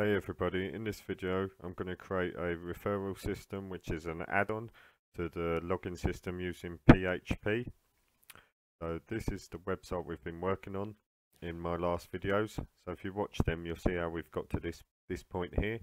Hey everybody, in this video I'm going to create a referral system which is an add-on to the login system using PHP. So this is the website we've been working on in my last videos. So if you watch them you'll see how we've got to this, this point here.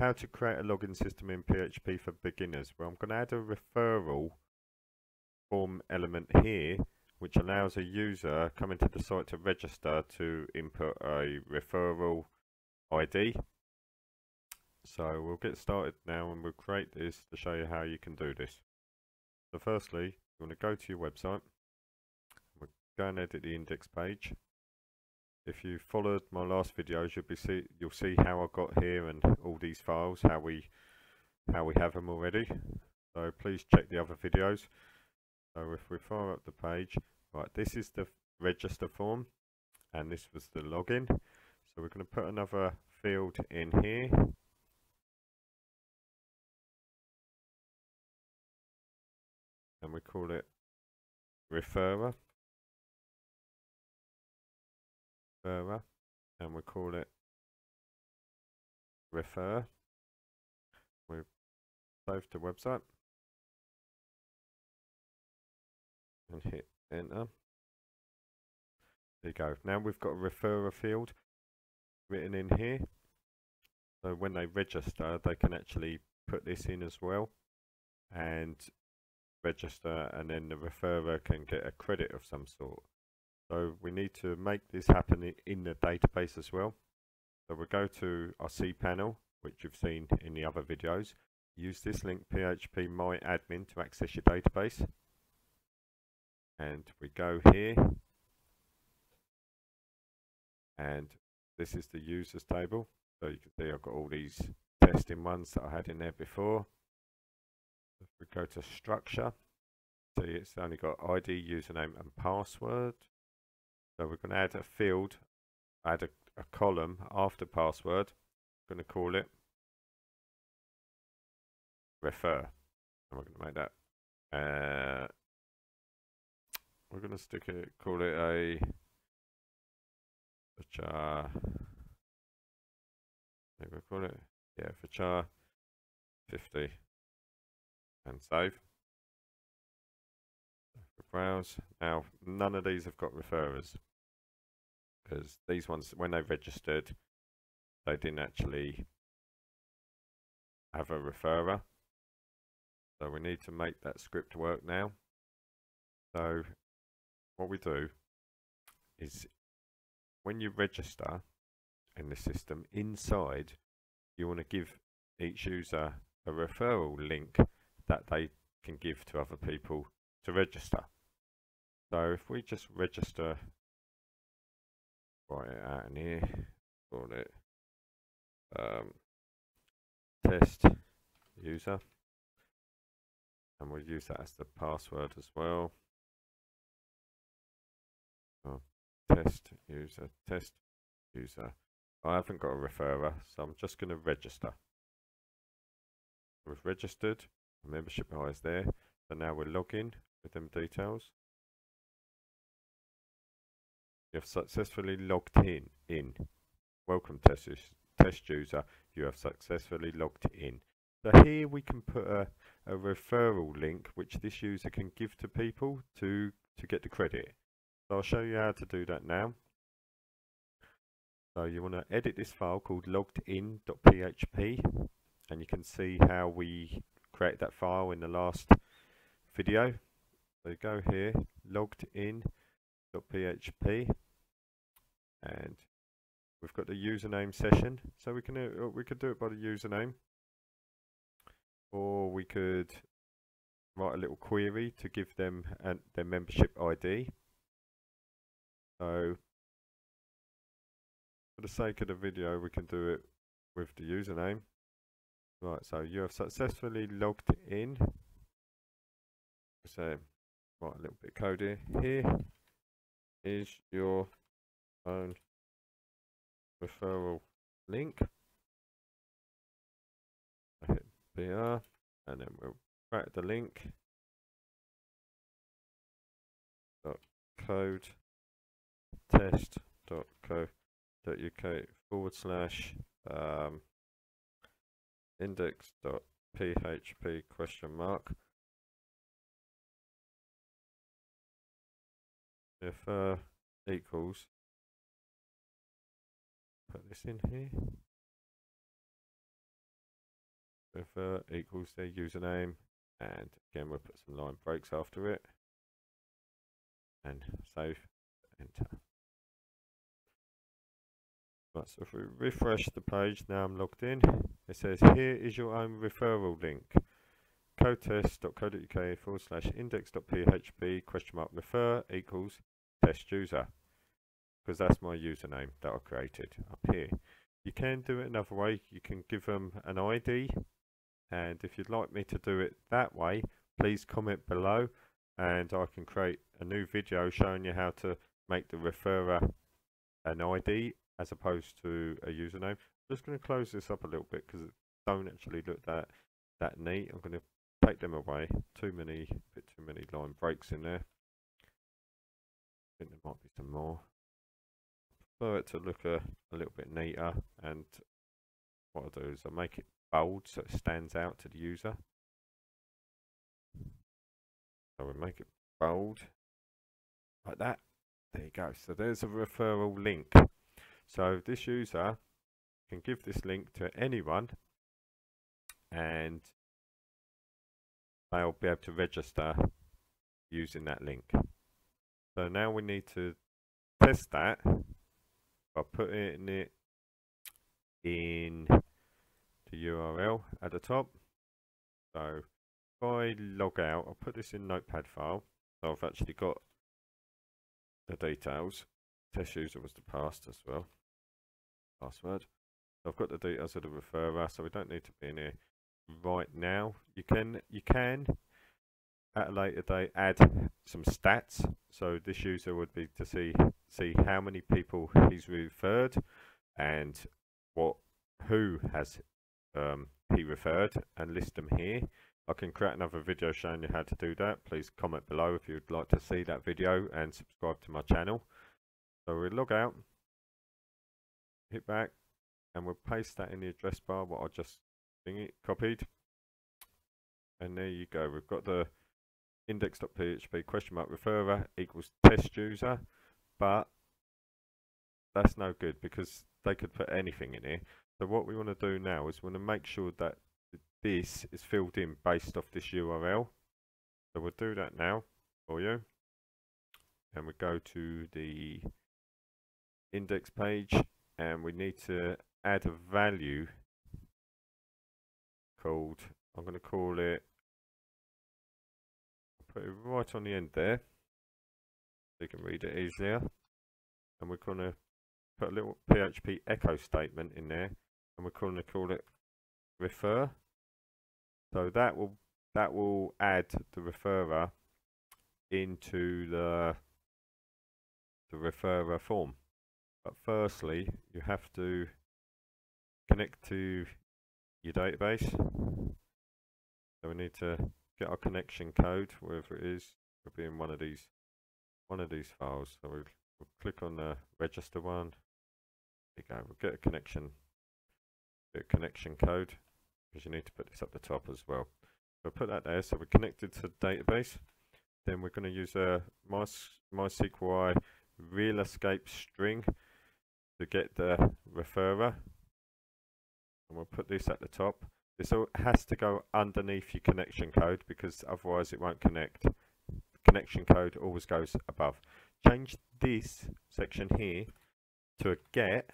How to create a login system in PHP for beginners. Well I'm going to add a referral form element here which allows a user coming to the site to register to input a referral ID. So we'll get started now and we'll create this to show you how you can do this. So firstly, you want to go to your website. We'll go and edit the index page. If you followed my last videos, you'll be see you'll see how I got here and all these files, how we how we have them already. So please check the other videos. So if we fire up the page, right, this is the register form, and this was the login. So we're going to put another field in here. And we call it referrer. Referrer. And we call it refer. We save the website. And hit enter. There you go. Now we've got a referrer field written in here. So when they register, they can actually put this in as well and register and then the referrer can get a credit of some sort. So we need to make this happen in the database as well. So we'll go to our cPanel, which you've seen in the other videos. Use this link phpMyAdmin to access your database. And we go here and this is the users table. So you can see I've got all these testing ones that I had in there before. If we go to structure, see it's only got ID, username and password. So we're going to add a field, add a, a column after password. I'm going to call it refer. And we're going to make that. Uh, we're going to stick it, call it a for char maybe we call it yeah varchar 50 and save. Browse. Now none of these have got referrers because these ones when they registered they didn't actually have a referrer. So we need to make that script work now. So what we do is when you register in the system, inside you want to give each user a referral link that they can give to other people to register. So if we just register, write it out in here, call it um, test user, and we'll use that as the password as well. Oh, test user, test user. I haven't got a referrer, so I'm just going to register. We've registered, membership is there, so now we'll log in with them details. You have successfully logged in. in. Welcome test, test user, you have successfully logged in. So here we can put a, a referral link which this user can give to people to, to get the credit. So I'll show you how to do that now. So you want to edit this file called loggedin.php and you can see how we create that file in the last video. So go here, loggedin.php and we've got the username session so we can uh, we could do it by the username or we could write a little query to give them an, their membership ID so for the sake of the video, we can do it with the username. Right, so you have successfully logged in. So, write a little bit of code here. Here is your own referral link. I hit BR and then we'll write the link. Dot code test.co.uk forward slash um, index.php question mark. If uh, equals put this in here. If uh, equals their username and again we'll put some line breaks after it. And save enter right so if we refresh the page now I'm logged in. It says here is your own referral link. Codetest.co.uk forward slash index.php question mark refer equals test user. Because that's my username that I created up here. You can do it another way. You can give them an ID and if you'd like me to do it that way please comment below and I can create a new video showing you how to make the referrer an ID as opposed to a username. I'm just going to close this up a little bit because it don't actually look that that neat. I'm going to take them away. Too many, bit too many line breaks in there. I think there might be some more. For it to look a, a little bit neater and what I'll do is I'll make it bold so it stands out to the user. So we make it bold like that. There you go. So there's a referral link. So this user can give this link to anyone and they'll be able to register using that link. So now we need to test that by putting it in the URL at the top. So if I log out, I'll put this in notepad file. So I've actually got the details. Test user was the past as well. Password. So I've got the details of the referrer, so we don't need to be in here right now. You can you can at a later date add some stats. So this user would be to see see how many people he's referred and what who has um, he referred and list them here. I can create another video showing you how to do that. Please comment below if you'd like to see that video and subscribe to my channel. So we'll log out, hit back, and we'll paste that in the address bar, what I just it, copied. And there you go, we've got the index.php question mark referrer equals test user, but that's no good because they could put anything in here. So what we want to do now is we want to make sure that this is filled in based off this URL. So we'll do that now for you. And we go to the index page and we need to add a value called, I'm going to call it, put it right on the end there so you can read it easier. And we're going to put a little PHP echo statement in there and we're going to call it refer. So that will that will add the referrer into the the referrer form. But firstly, you have to connect to your database. So we need to get our connection code, wherever it is. It'll be in one of these one of these files. So we'll, we'll click on the register one. There you go. We'll get a connection bit connection code because you need to put this up the top as well. So put that there. So we're connected to the database. Then we're going to use a My, MySQL real escape string to get the referrer. And we'll put this at the top. This all has to go underneath your connection code because otherwise it won't connect. Connection code always goes above. Change this section here to a get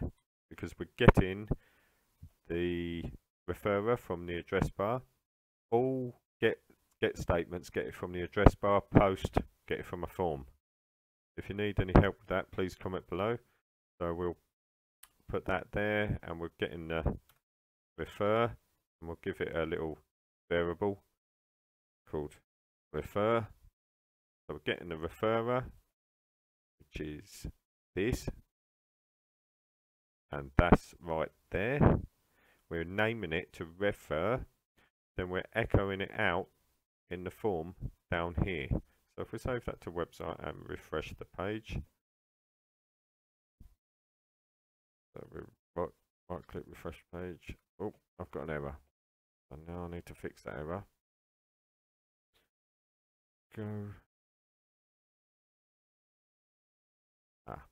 because we're getting the referrer from the address bar. All get get statements, get it from the address bar, post, get it from a form. If you need any help with that, please comment below. So we'll put that there and we're getting the refer and we'll give it a little variable called refer. So we're getting the referrer, which is this, and that's right there we're naming it to refer, then we're echoing it out in the form down here. So if we save that to website and refresh the page, we right click refresh page. Oh, I've got an error. So now I need to fix that error. Go. Ah,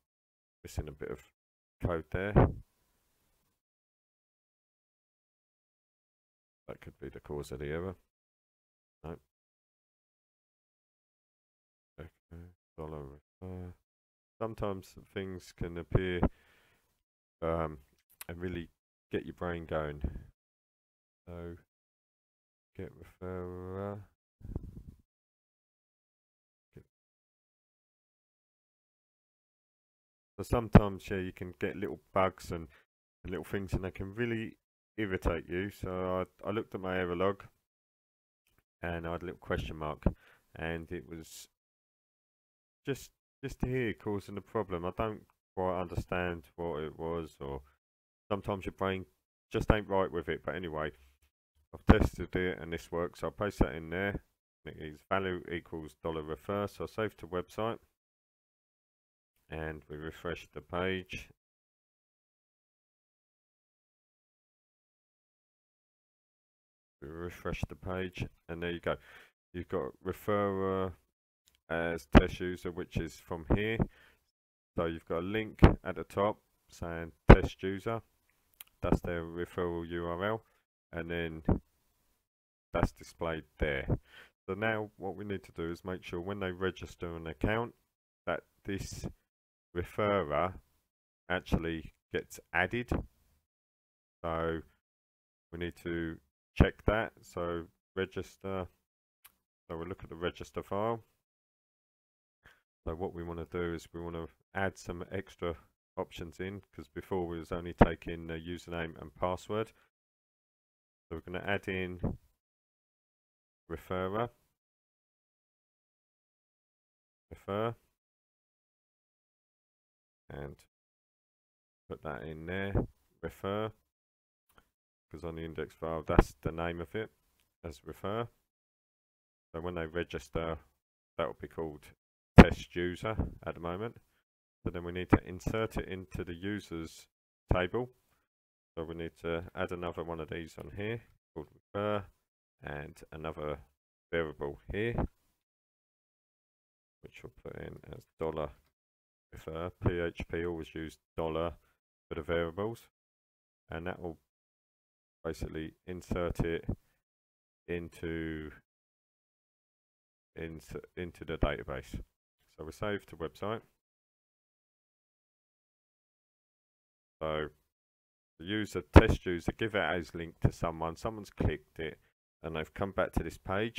missing a bit of code there. That could be the cause of the error. Nope. Okay, dollar refer. Sometimes things can appear um, and really get your brain going. So, get referrer. So sometimes, yeah, you can get little bugs and, and little things, and they can really irritate you. So I, I looked at my error log, and I had a little question mark, and it was just just here causing the problem. I don't quite understand what it was, or sometimes your brain just ain't right with it. But anyway, I've tested it, and this works. So I'll paste that in there. It is value equals dollar refer. So I save to website and we refresh the page we refresh the page and there you go you've got referrer as test user which is from here so you've got a link at the top saying test user that's their referral URL and then that's displayed there so now what we need to do is make sure when they register an account that this referrer actually gets added. So we need to check that. So register. So we'll look at the register file. So what we want to do is we want to add some extra options in because before we was only taking the username and password. So we're going to add in referrer, refer, and put that in there. Refer. Because on the index file that's the name of it as refer. So when they register that will be called test user at the moment so then we need to insert it into the users table so we need to add another one of these on here called refer and another variable here which we'll put in as dollar refer. PHP always use dollar for the variables and that will basically insert it into into into the database. So we save to website. So the user test user give it as link to someone, someone's clicked it and they've come back to this page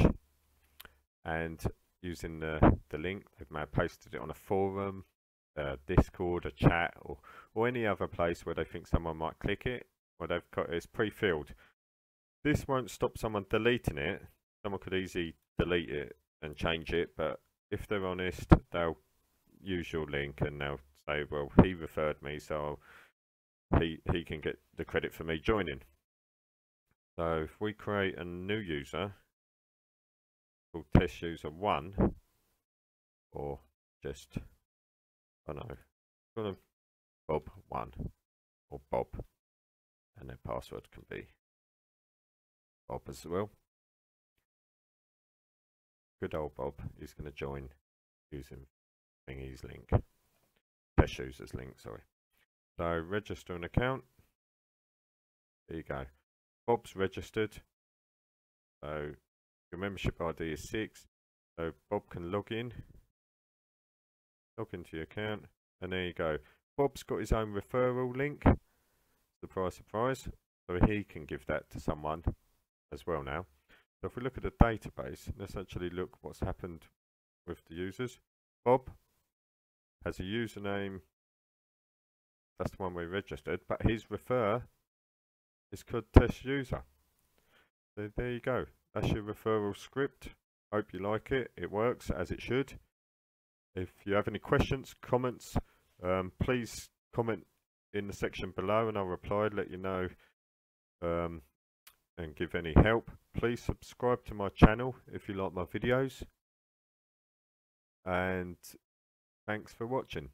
and using the, the link, they've have posted it on a forum a Discord, a chat, or, or any other place where they think someone might click it, or they've got it's pre-filled. This won't stop someone deleting it. Someone could easily delete it and change it, but if they're honest, they'll use your link and they'll say, well, he referred me, so he he can get the credit for me joining. So if we create a new user called test user one, or just Oh no. Got a Bob1 or Bob. And their password can be Bob as well. Good old Bob is going to join using Thingy's link. Test user's link, sorry. So register an account. There you go. Bob's registered. So your membership ID is 6. So Bob can log in log into your account, and there you go. Bob's got his own referral link. Surprise, surprise. So he can give that to someone as well now. So if we look at the database, let's actually look what's happened with the users. Bob has a username. That's the one we registered, but his refer is called test user. So there you go. That's your referral script. Hope you like it. It works as it should. If you have any questions, comments, um, please comment in the section below and I'll reply, let you know um, and give any help. Please subscribe to my channel if you like my videos. And thanks for watching.